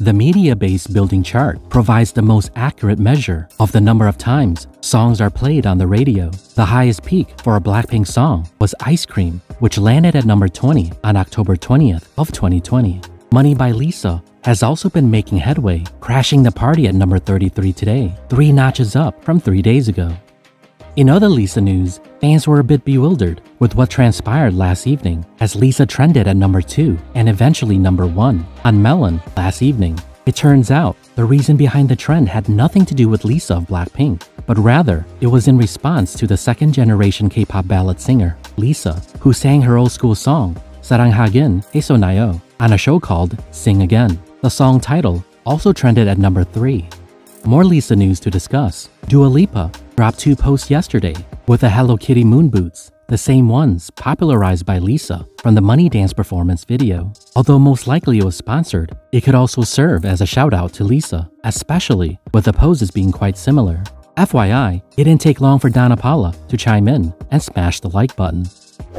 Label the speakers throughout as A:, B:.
A: The Mediabase building chart provides the most accurate measure of the number of times songs are played on the radio. The highest peak for a Blackpink song was Ice Cream, which landed at number 20 on October 20th of 2020. Money by Lisa has also been making headway, crashing the party at number 33 today, three notches up from three days ago. In other Lisa news, fans were a bit bewildered with what transpired last evening as Lisa trended at number 2 and eventually number 1 on Melon last evening. It turns out, the reason behind the trend had nothing to do with Lisa of Blackpink, but rather, it was in response to the second-generation K-pop ballad singer, Lisa, who sang her old-school song, Sarang Hesonayo, on a show called Sing Again. The song title also trended at number 3. More Lisa news to discuss. Dua Lipa dropped two posts yesterday with the Hello Kitty moon boots, the same ones popularized by Lisa from the Money Dance performance video. Although most likely it was sponsored, it could also serve as a shout out to Lisa, especially with the poses being quite similar. FYI, it didn't take long for Danna Paola to chime in and smash the like button.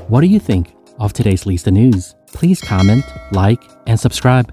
A: What do you think of today's Lisa news? Please comment, like, and subscribe.